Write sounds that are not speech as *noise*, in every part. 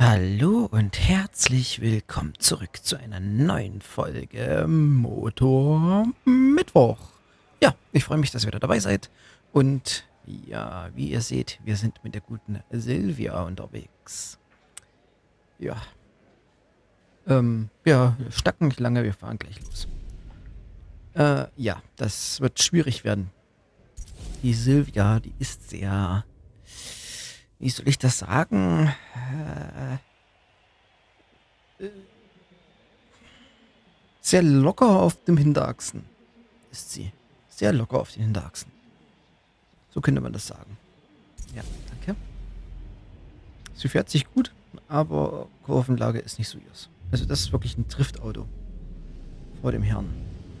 Hallo und herzlich willkommen zurück zu einer neuen Folge Motor Mittwoch. Ja, ich freue mich, dass ihr wieder dabei seid. Und ja, wie ihr seht, wir sind mit der guten Silvia unterwegs. Ja. Ähm, wir stacken nicht lange, wir fahren gleich los. Äh, ja, das wird schwierig werden. Die Silvia, die ist sehr wie soll ich das sagen? Sehr locker auf dem Hinterachsen ist sie. Sehr locker auf den Hinterachsen. So könnte man das sagen. Ja, danke. Sie fährt sich gut, aber Kurvenlage ist nicht so ihrs. Also das ist wirklich ein Driftauto. Vor dem Herrn.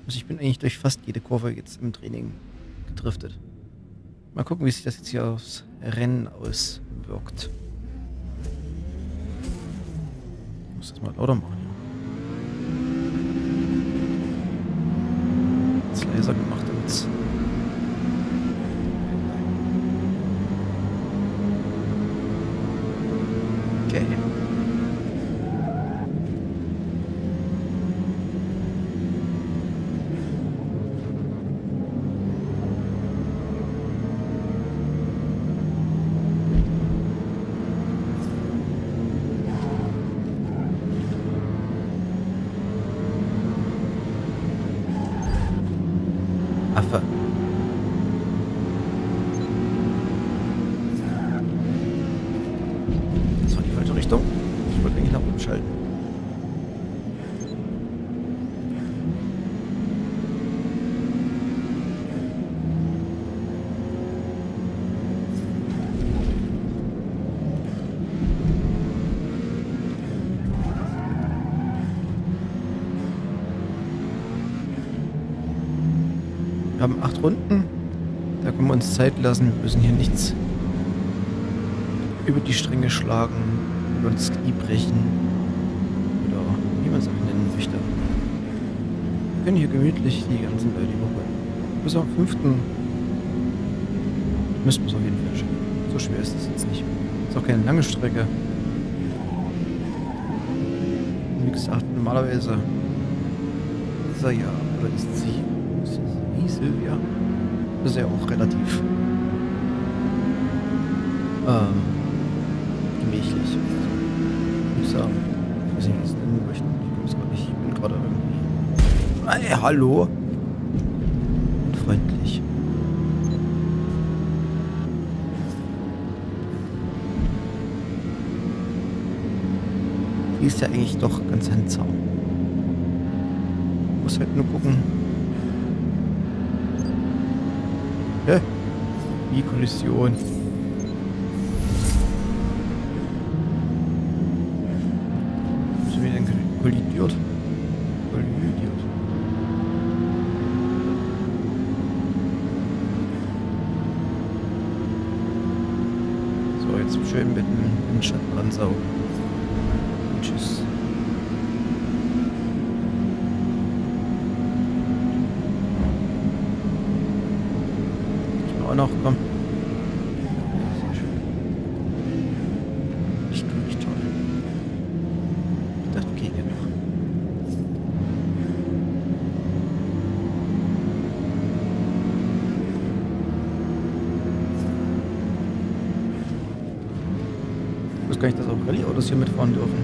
Also ich bin eigentlich durch fast jede Kurve jetzt im Training gedriftet. Mal gucken, wie sich das jetzt hier aufs Rennen aus wirkt. Ich muss das mal lauter machen. Jetzt leiser gemacht, damit Okay. Affe. Das war die falsche Richtung. Ich wollte eigentlich nach oben schalten. Wir haben acht Runden. Da können wir uns Zeit lassen. Wir müssen hier nichts über die Stränge schlagen, über das Knie brechen. Oder wie man es auch nennen möchte. Wir können hier gemütlich die ganzen Leute überholen. Bis am fünften müssen wir es auf jeden Fall schaffen. So schwer ist das jetzt nicht. Ist auch keine lange Strecke. Wie gesagt, normalerweise ist er ja, oder ist sie, sie Silvia, ist ja auch relativ ähm, gemächlich. Würde ich sagen. Ich weiß nicht, wie ich es nennen möchte. Ich weiß gar nicht. Ich bin gerade irgendwie. Hey, hallo? Und freundlich. Die ist ja eigentlich doch ganz handsam. Muss halt nur gucken. Hä? Wie Kollision. Sind wir denn kollidiert? Kollidiert. So, jetzt schön mit dem Windschatten ransaugen. Und tschüss. Ich auch noch, komm. Sehr schön. Ich tue mich toll. Ich dachte, okay, geht noch. Ich wusste gar nicht, dass auch Rallye-Autos hier mitfahren dürfen.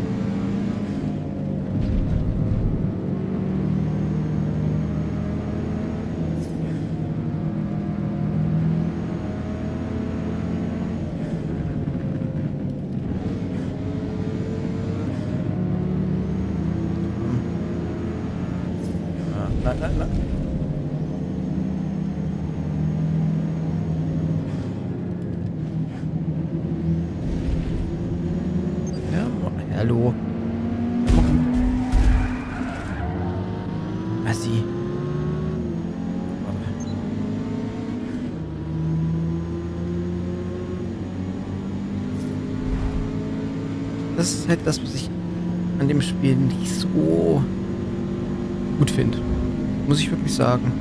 Nein, nein, nein. Ja, mo- hallo. Assi. Das ist halt das, was ich an dem Spiel nicht so gut finde. Muss ich wirklich sagen.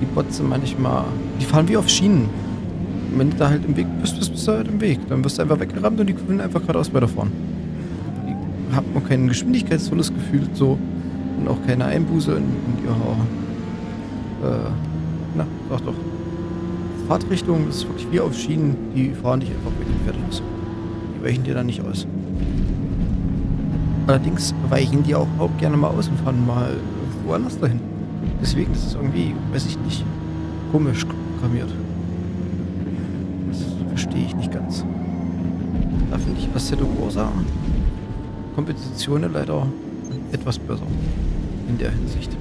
Die Bots sind manchmal. Die fahren wie auf Schienen. Und wenn du da halt im Weg bist, bist, du halt im Weg. Dann wirst du einfach weggerammt und die können einfach geradeaus weiterfahren. hat man keinen Geschwindigkeitsverlust gefühlt so und auch keine Einbuße in, in ihrer, äh, na, sag doch, Fahrtrichtung. Ist wirklich wie auf Schienen, die fahren dich einfach weg und fertig. Die weichen dir dann nicht aus. Allerdings weichen die auch, auch gerne mal aus und fahren mal woanders dahin. Deswegen ist es irgendwie, weiß ich nicht, komisch programmiert. Das verstehe ich nicht ganz. Da finde ich Assetto Corsa Kompetitionen leider etwas besser in der Hinsicht.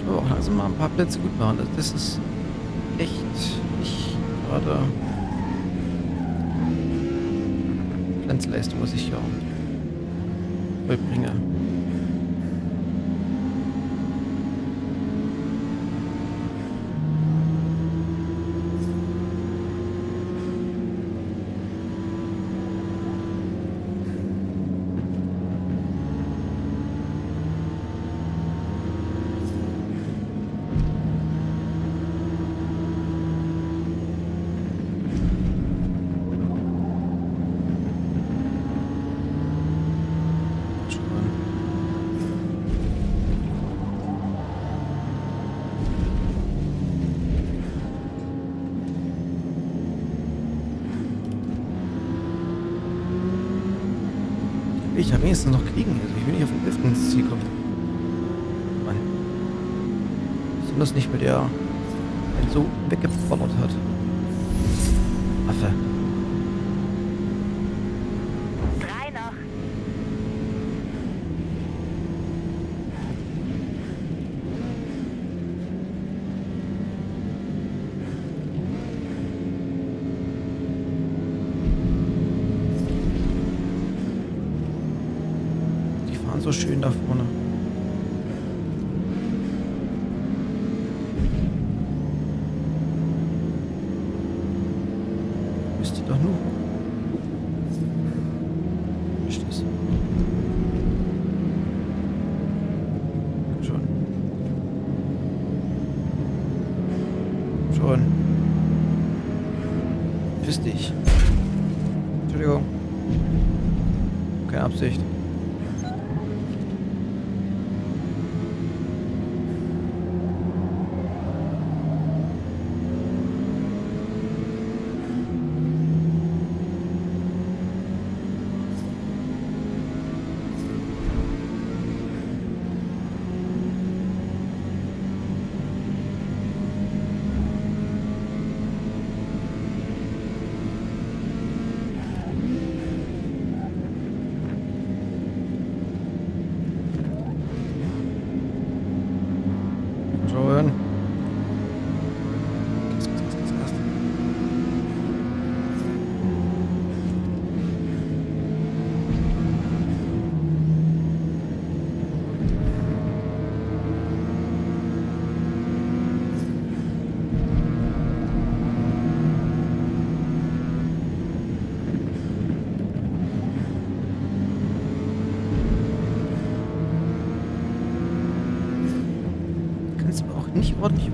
müssen wir auch langsam mal ein paar Plätze gut machen. Das ist echt gerade Pflanzleistung, was ich hier vollbringe. ich ja wenigstens noch kriegen. Also ich will nicht auf den 11. ins Ziel kommen. Mann. Besonders nicht mit der einen so weggeballert hat. Affe. Drei noch. Die fahren so schön da vorne.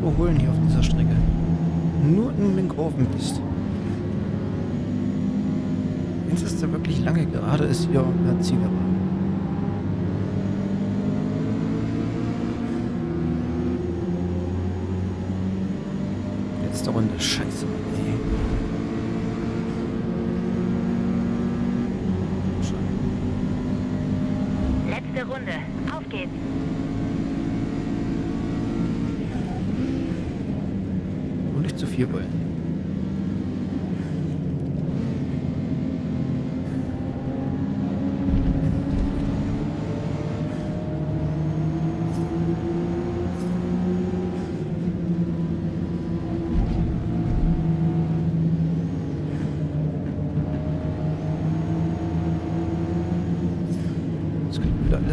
Überholen hier auf dieser Strecke. Nur in den Kurven bist. Wenn es da wirklich lange gerade ist, hier der Zielgeraden. Letzte Runde, scheiße. Mann, ey. Schon. Letzte Runde. Auf geht's. Nur nicht zu viel wollen.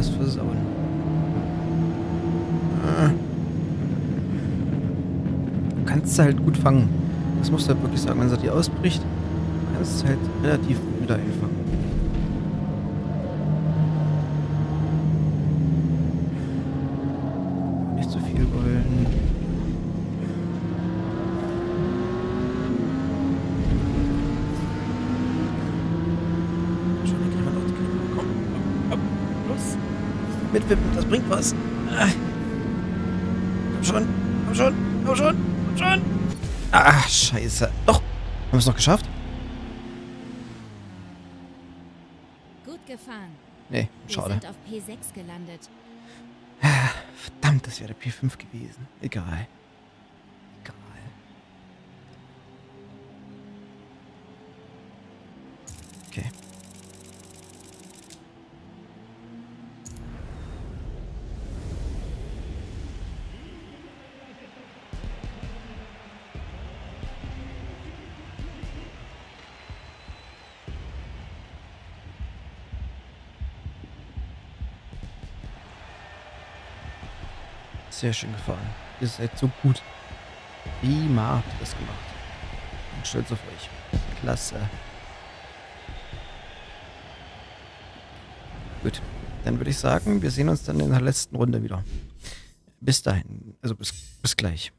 alles versauen. Ah. Du kannst sie halt gut fangen. Das musst du halt wirklich sagen. Wenn sie dir ausbricht, kannst du halt relativ gut wieder einfangen. Nicht zu viel wollen. Die die. Mitwippen, das bringt was. Ah. Komm schon, komm schon, komm schon, komm schon. Ah, scheiße. Doch, haben wir es noch geschafft? Gut gefahren. Nee, Wir schade. sind auf P6 gelandet. Verdammt, das wäre der P5 gewesen. Egal. Sehr schön gefahren. Ihr seid so gut. Prima habt ihr das gemacht. Bin stolz auf euch. Klasse. Gut. Dann würde ich sagen, wir sehen uns dann in der letzten Runde wieder. Bis dahin. Also bis, bis gleich.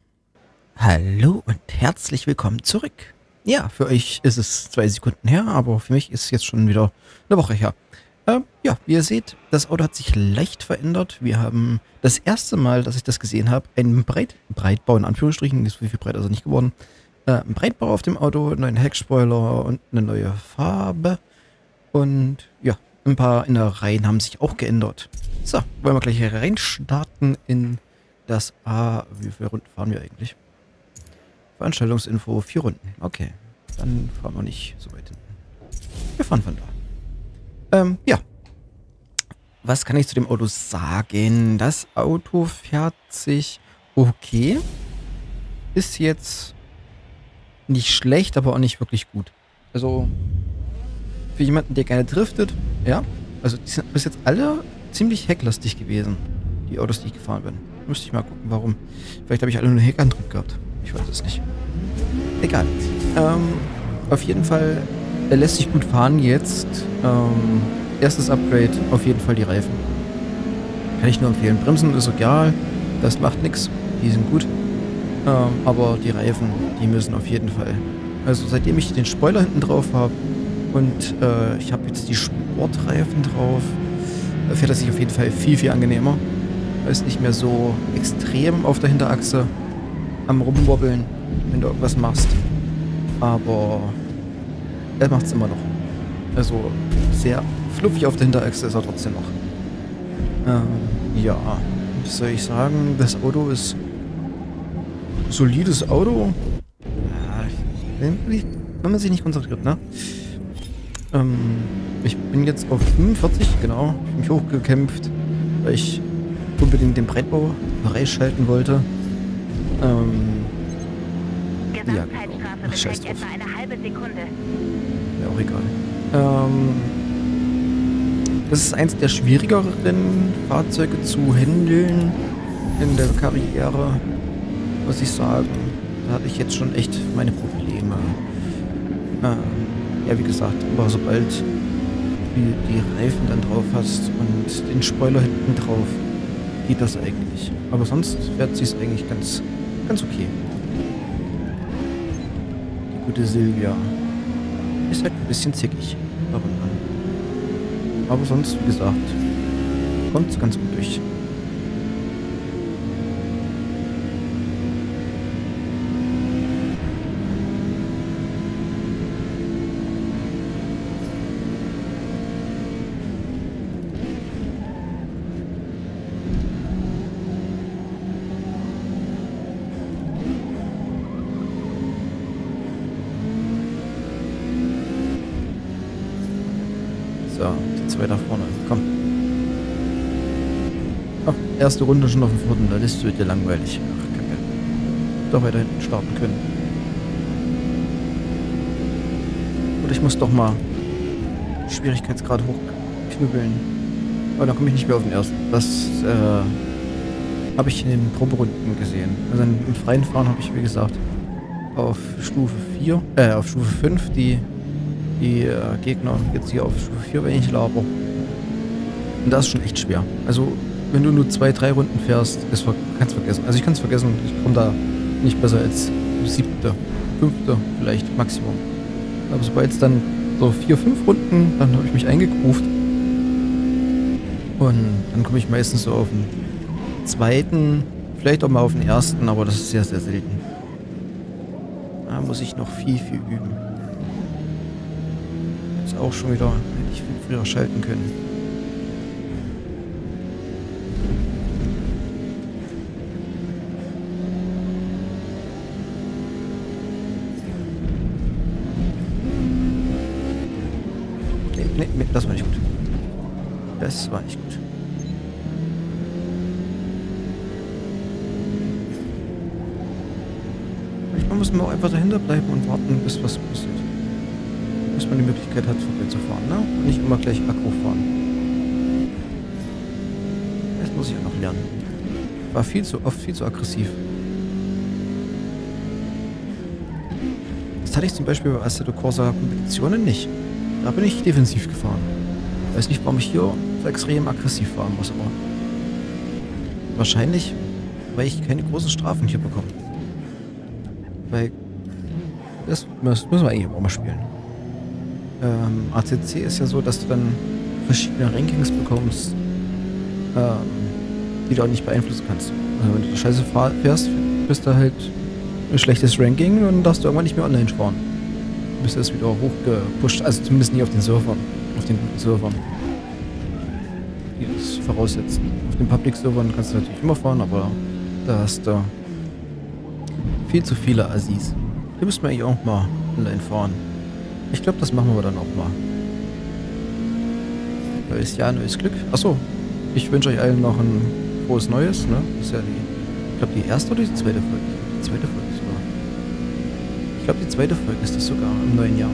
Hallo und herzlich willkommen zurück. Ja, für euch ist es zwei Sekunden her, aber für mich ist es jetzt schon wieder eine Woche her. Ähm, ja, wie ihr seht, das Auto hat sich leicht verändert. Wir haben das erste Mal, dass ich das gesehen habe, einen Breit Breitbau in Anführungsstrichen, so viel breit ist er nicht geworden. Äh, ein Breitbau auf dem Auto, einen neuen Heckspoiler und eine neue Farbe. Und ja, ein paar Innereien haben sich auch geändert. So, wollen wir gleich reinstarten in das A. Wie viele Runden fahren wir eigentlich? Veranstaltungsinfo, vier Runden. Okay, dann fahren wir nicht so weit hinten. Wir fahren von da. Ähm, ja. Was kann ich zu dem Auto sagen? Das Auto fährt sich okay. Ist jetzt nicht schlecht, aber auch nicht wirklich gut. Also, für jemanden, der gerne driftet, ja. Also, die sind bis jetzt alle ziemlich hecklastig gewesen. Die Autos, die ich gefahren bin. Müsste ich mal gucken, warum. Vielleicht habe ich alle nur einen Heckantrieb gehabt. Ich weiß es nicht. Egal. Ähm, auf jeden Fall, er lässt sich gut fahren jetzt. Ähm, erstes Upgrade, auf jeden Fall die Reifen. Kann ich nur empfehlen. Bremsen ist egal, das macht nichts. Die sind gut. Ähm, aber die Reifen, die müssen auf jeden Fall. Also seitdem ich den Spoiler hinten drauf habe und äh, ich habe jetzt die Sportreifen drauf, äh, fährt er sich auf jeden Fall viel, viel angenehmer. Er ist nicht mehr so extrem auf der Hinterachse am Rumwobbeln, wenn du irgendwas machst. Aber er macht es immer noch. Also sehr fluffig auf der Hinterachse ist er trotzdem noch. Ähm, ja, was soll ich sagen? Das Auto ist solides Auto. Wenn, man sich nicht konzentriert, ne? Ähm, ich bin jetzt auf 45, genau. Ich mich hochgekämpft, weil ich unbedingt den Breitbau freischalten wollte. Ähm, Ja, genau. Ach, scheiß drauf. Ja, auch egal. Ähm, das ist eins der schwierigeren Fahrzeuge zu handeln in der Karriere, muss ich sagen. Da hatte ich jetzt schon echt meine Probleme. Ähm, ja, wie gesagt, aber sobald du die Reifen dann drauf hast und den Spoiler hinten drauf, geht das eigentlich. Aber sonst fährt sie es eigentlich ganz, ganz okay. Die gute Silvia. Bisschen zickig. Aber sonst, wie gesagt, kommt es ganz gut durch. Die zwei da vorne. Komm. Oh, erste Runde schon auf dem vierten. Da ist es dir langweilig. Ach, kacke. Doch weiter hinten starten können. Oder ich muss doch mal Schwierigkeitsgrad hochknüppeln. Aber dann komme ich nicht mehr auf den ersten. Das äh, habe ich in den Proberunden gesehen. Also im freien Fahren habe ich, wie gesagt, auf Stufe 4, äh, auf Stufe 5 die, die äh, Gegner jetzt hier auf Stufe 4, wenn ich laber. Und das ist schon echt schwer. Also, wenn du nur zwei, drei Runden fährst, ist, kannst vergessen. Also ich kann es vergessen, ich komme da nicht besser als siebte, fünfte vielleicht Maximum. Aber sobald es dann so vier, fünf Runden, dann habe ich mich eingegruft. Und dann komme ich meistens so auf den zweiten, vielleicht auch mal auf den ersten, aber das ist sehr, sehr selten. Da muss ich noch viel, viel üben. Auch schon wieder, ich früher schalten können. Viel zu oft viel zu aggressiv. Das hatte ich zum Beispiel bei Assetto Corsa Kompetitionen nicht. Da bin ich defensiv gefahren. Weiß nicht, warum ich hier so extrem aggressiv fahren muss, aber wahrscheinlich, weil ich keine großen Strafen hier bekomme. Weil das, das müssen wir eigentlich auch mal spielen. Ähm, ACC ist ja so, dass du dann verschiedene Rankings bekommst, ähm, die du auch nicht beeinflussen kannst. Wenn du scheiße fährst, bist du halt ein schlechtes Ranking und darfst du irgendwann nicht mehr online sparen. Bis das wieder hochgepusht, also zumindest nicht auf den Servern, auf den guten Servern. Die das voraussetzen. Auf den Public-Servern kannst du natürlich immer fahren, aber da hast du viel zu viele Assis. Hier müssten wir eigentlich auch mal online fahren. Ich glaube, das machen wir dann auch mal. Neues Jahr, neues Glück. Achso, ich wünsche euch allen noch ein frohes Neues. Ne? Ist ja die, ich glaube, die erste oder die zweite Folge? Die zweite Folge sogar. Ich glaube, die zweite Folge ist das sogar im neuen Jahr.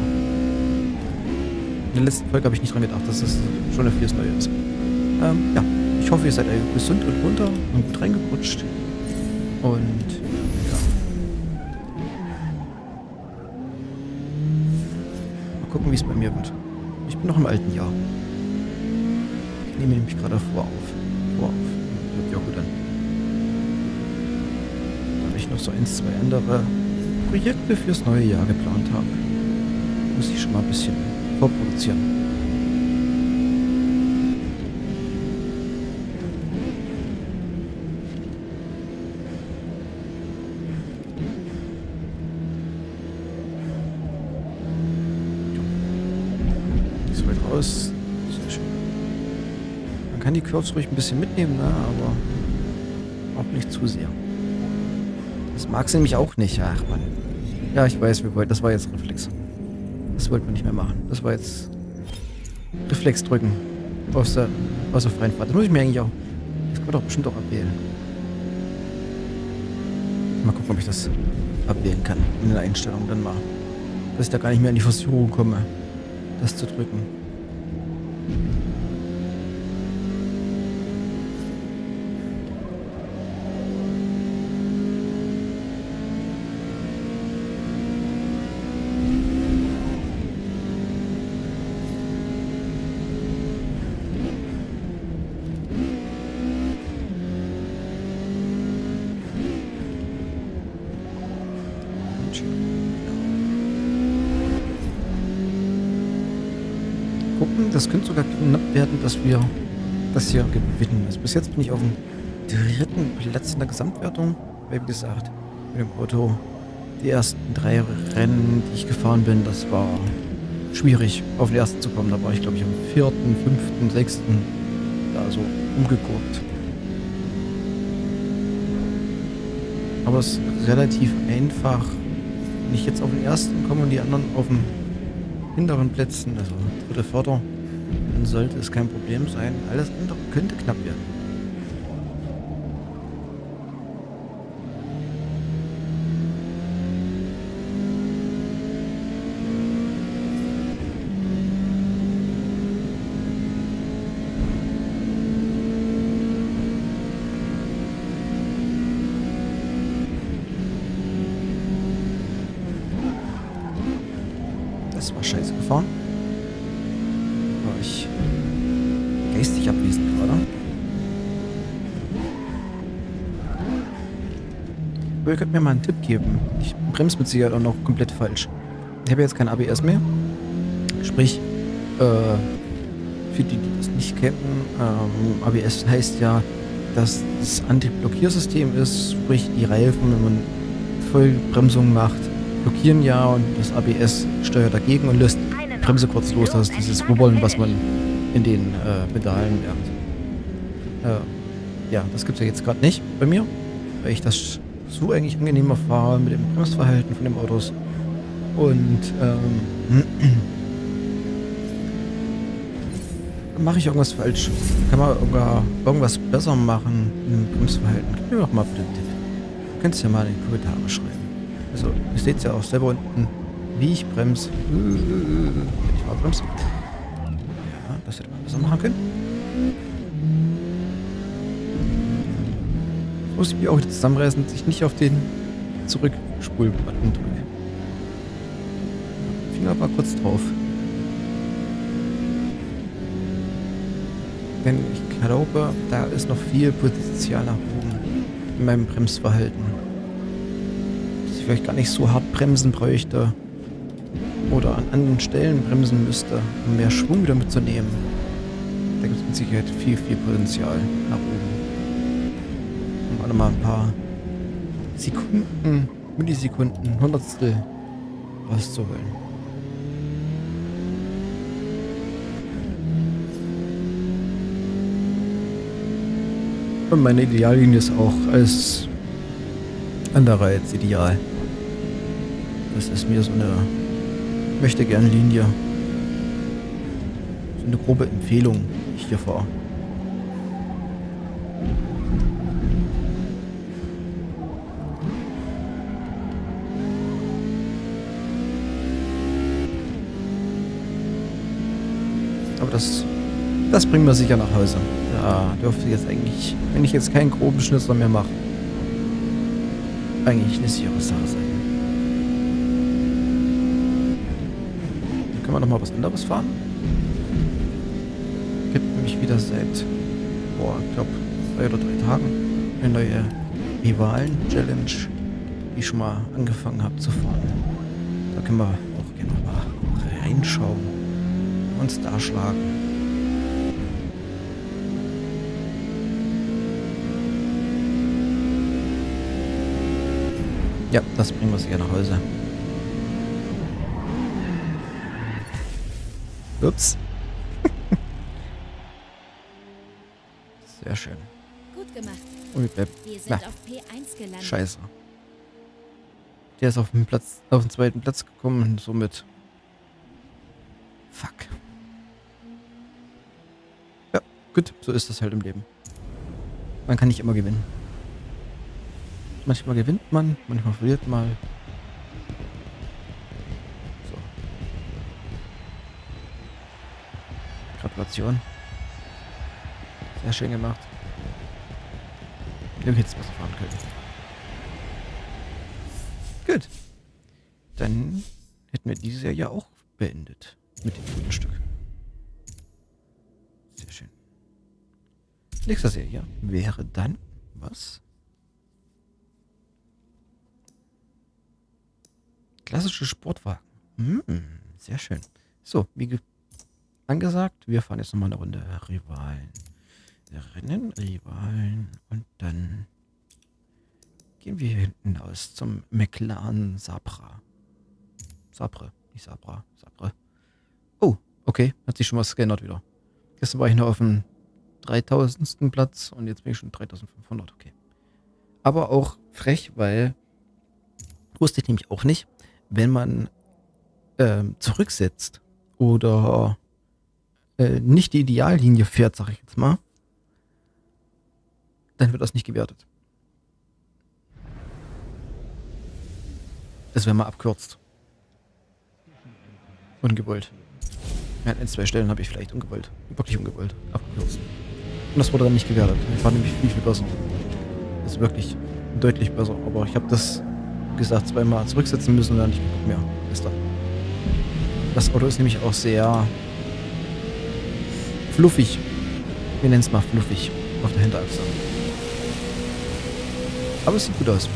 In der letzten Folge habe ich nicht dran gedacht, dass das schon ein vieles Neues ist. Ähm, ja, ich hoffe, ihr seid alle gesund und runter und gut reingerutscht. Und gucken, wie es bei mir wird. Ich bin noch im alten Jahr. Ich nehme nämlich gerade. Vor auf. Hört ja gut an. Da ich noch so ein, zwei andere Projekte fürs neue Jahr geplant habe, muss ich schon mal ein bisschen vorproduzieren. Raus. Man kann die Curves ruhig ein bisschen mitnehmen, ne? aber auch nicht zu sehr. Mag sie nämlich auch nicht. Ach man. Ja, ich weiß, wir wollten. Das war jetzt Reflex. Das wollten wir nicht mehr machen. Das war jetzt Reflex drücken. Aus der, aus der freien Fahrt. Das muss ich mir eigentlich auch. Das kann man doch bestimmt auch abwählen. Mal gucken, ob ich das abwählen kann. In den Einstellungen dann mal. Dass ich da gar nicht mehr in die Versuchung komme, das zu drücken. Gucken, das könnte sogar knapp werden, dass wir das hier gewinnen. Also bis jetzt bin ich auf dem dritten Platz in der Gesamtwertung. Wie gesagt, mit dem Auto die ersten drei Rennen, die ich gefahren bin, das war schwierig, auf den ersten zu kommen. Da war ich, glaube ich, am vierten, fünften, sechsten da so umgeguckt. Aber es ist relativ einfach, wenn ich jetzt auf den ersten komme und die anderen auf den hinteren Plätzen, also dritte, vierte, dann sollte es kein Problem sein. Alles andere könnte knapp werden. Das war scheiße gefahren. War ich geistig abwesend gerade. Aber ihr könnt mir mal einen Tipp geben. Ich bremse mit Sicherheit auch noch komplett falsch. Ich habe jetzt kein ABS mehr. Sprich, äh, für die, die das nicht kennen, ähm, ABS heißt ja, dass das Anti-Blockiersystem ist, sprich die Reifen, wenn man Vollbremsung macht, blockieren ja und das ABS steuert dagegen und lässt die Bremse kurz los. Das ist dieses Wubbeln, was man in den äh, Pedalen merkt. Äh, ja, das gibt es ja jetzt gerade nicht bei mir, weil ich das so eigentlich angenehmer fahre mit dem Bremsverhalten von den Autos. Und ähm, mache ich irgendwas falsch? Kann man irgendwas besser machen im Bremsverhalten? Gib mir doch mal bitte einen Tipp. Du könntest ja mal in die Kommentare schreiben. Also, ihr seht ja auch selber unten, wie ich bremse. Wenn ich mal bremse. Ja, das hätte man besser machen können. Muss ich mich auch zusammenreißen, dass ich nicht auf den Zurückspul-Button drücke. Finger war kurz drauf. Denn ich glaube, da ist noch viel Potenzial nach oben in meinem Bremsverhalten. Dass ich vielleicht gar nicht so hart bremsen bräuchte. Oder an anderen Stellen bremsen müsste, um mehr Schwung wieder mitzunehmen. Da gibt es mit Sicherheit viel, viel Potenzial nach oben. Alle mal ein paar Sekunden, Millisekunden, Hundertstel rauszuholen. Und meine Ideallinie ist auch als anderer jetzt ideal. Das ist mir so eine möchte gerne Linie. So eine grobe Empfehlung, die ich hier fahre. Aber das, das bringen wir sicher nach Hause. Da dürfte jetzt eigentlich, wenn ich jetzt keinen groben Schnitzer mehr mache, eigentlich eine sichere Sache sein. Können wir nochmal was anderes fahren. Gibt nämlich wieder seit, boah, ich glaube, zwei oder drei Tagen eine neue Rivalen-Challenge, die ich schon mal angefangen habe zu fahren. Da können wir auch gerne nochmal reinschauen, uns da schlagen. Ja, das bringen wir sicher nach Hause. Ups. *laughs* Sehr schön. Gut gemacht. Ui, bleib. Wir sind Na, auf P1 gelandet. scheiße. Der ist auf den Platz, auf den zweiten Platz gekommen und somit. Fuck. Ja, gut, so ist das halt im Leben. Man kann nicht immer gewinnen. Manchmal gewinnt man, manchmal verliert man. So. Gratulation. Sehr schön gemacht. Ich hätte es besser fahren können. Gut. Dann hätten wir dieses Jahr ja auch beendet. Mit dem guten Stück. Sehr schön. Nächster Serie wäre dann was? Klassische Sportwagen. Hm, sehr schön. So, wie ge- angesagt, wir fahren jetzt nochmal eine Runde Rivalen. Rennen, Rivalen und dann gehen wir hier hinten aus zum McLaren Sabra. Sabre, nicht Sabra, Sabre. Oh, okay, hat sich schon was geändert wieder. Gestern war ich noch auf dem 3000. Platz und jetzt bin ich schon 3500, okay. Aber auch frech, weil wusste ich nämlich auch nicht, wenn man ähm, zurücksetzt oder äh, nicht die Ideallinie fährt, sag ich jetzt mal, dann wird das nicht gewertet. Das wäre mal abkürzt. Ungewollt. Ja, an zwei Stellen habe ich vielleicht ungewollt, wirklich ungewollt, abgekürzt. Und das wurde dann nicht gewertet. Ich war nämlich viel, viel besser. Das ist wirklich deutlich besser. Aber ich habe das, gesagt, zweimal zurücksetzen müssen und dann nicht mehr. Dann. Das Auto ist nämlich auch sehr fluffig. Wir nennen es mal fluffig auf der Hinterachse. Aber es sieht gut aus.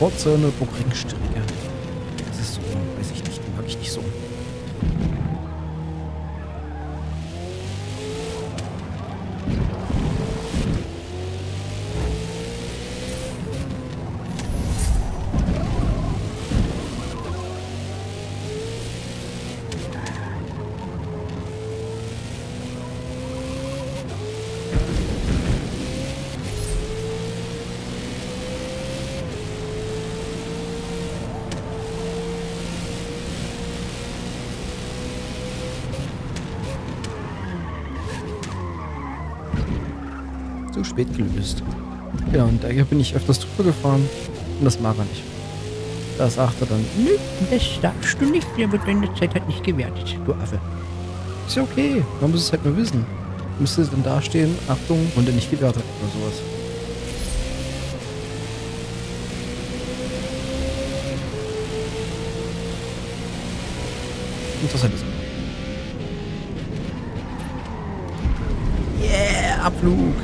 Das ist Spät gelöst. Ja, und daher bin ich öfters drüber gefahren. Und das mag er nicht. Da sagt er dann, nö, das darfst du nicht, dir wird deine Zeit halt nicht gewertet, du Affe. Ist ja okay, man muss es halt nur wissen. Müsste dann dastehen, Achtung, Runde nicht gewertet oder sowas. Interessant ist. Yeah, Abflug.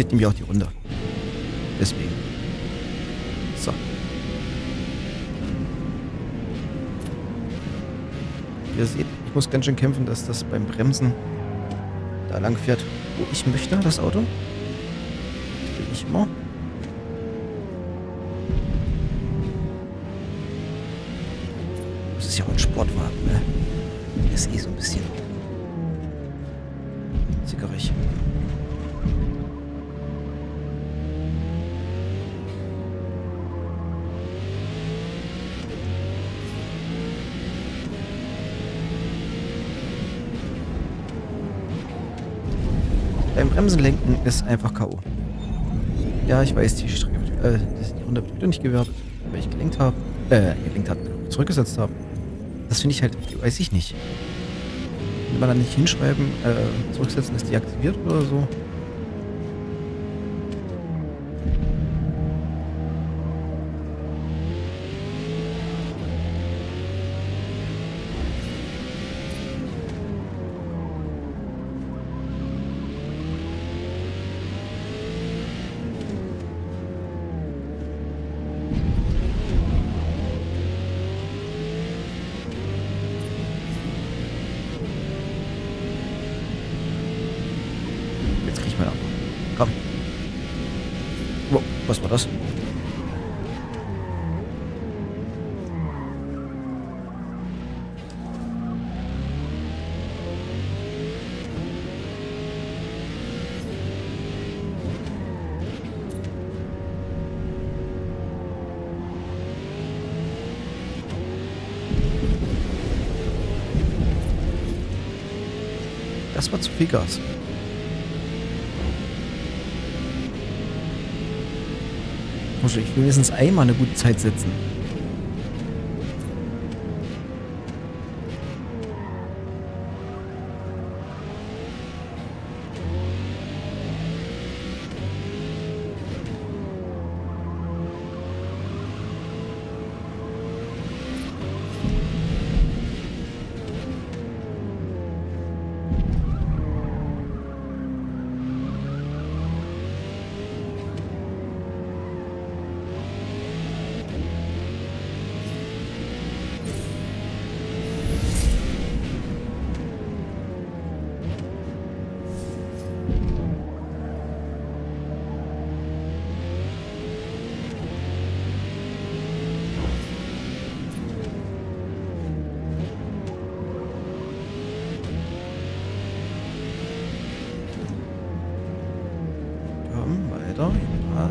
Zählt nämlich auch die Runde. Deswegen. So. Ihr seht, ich muss ganz schön kämpfen, dass das beim Bremsen da lang fährt, wo ich möchte, das Auto. Ist einfach K.O. Ja, ich weiß, die Strecke, wird- äh, die Runde wird wieder nicht gewertet, weil ich gelenkt habe, äh, gelenkt habe, zurückgesetzt habe. Das finde ich halt, weiß ich nicht. Will man da nicht hinschreiben, äh, zurücksetzen ist deaktiviert oder so? Das war zu viel Gas. Muss ich wenigstens einmal eine gute Zeit setzen.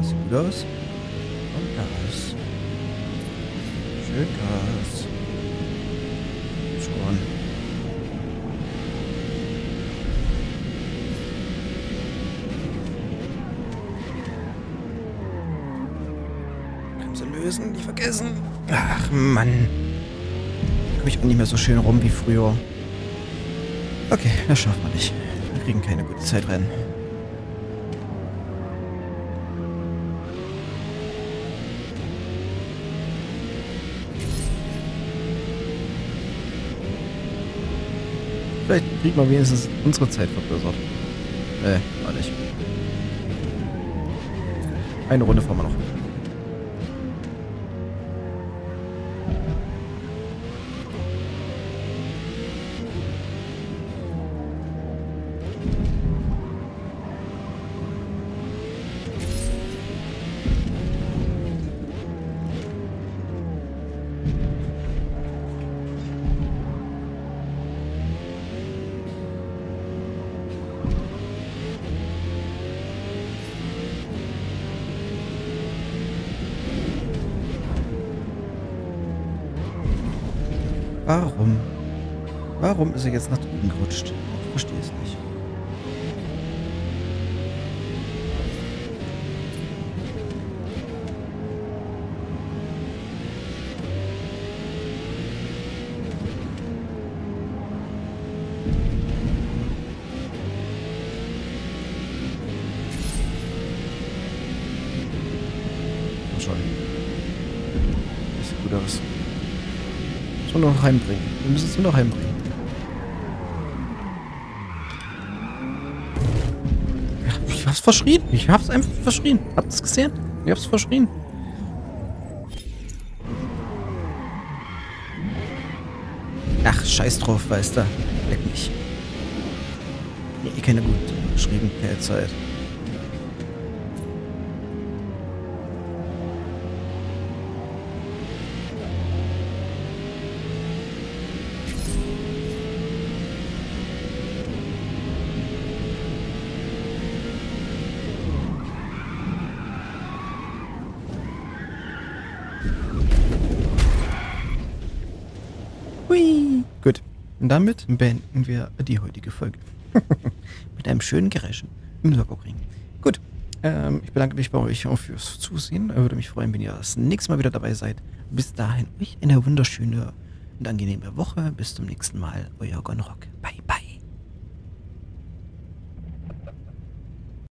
Sieht gut aus. Und Gas. Schön Gas. Schon. Bremse lösen, die vergessen. Ach, Mann. Komme ich auch nicht mehr so schön rum wie früher. Okay, das schafft man nicht. Wir kriegen keine gute Zeit rein. Vielleicht kriegt man wenigstens unsere Zeit vergrößert. Nee, war nicht. Eine Runde fahren wir noch. Warum? Warum ist er jetzt nach drüben gerutscht? Nur noch. Ja, ich hab's verschrien. Ich hab's einfach verschrien. Habt ihr's gesehen? Ich hab's verschrien. Ach, scheiß drauf, weißt du. Leck mich. Nee, keine gut geschrieben Zeit. Damit beenden wir die heutige Folge. *laughs* Mit einem schönen Geräuschen im Nürburgring. Gut. Ähm, ich bedanke mich bei euch auch fürs Zusehen. Ich würde mich freuen, wenn ihr das nächste Mal wieder dabei seid. Bis dahin euch eine wunderschöne und angenehme Woche. Bis zum nächsten Mal. Euer Gonrock. Bye.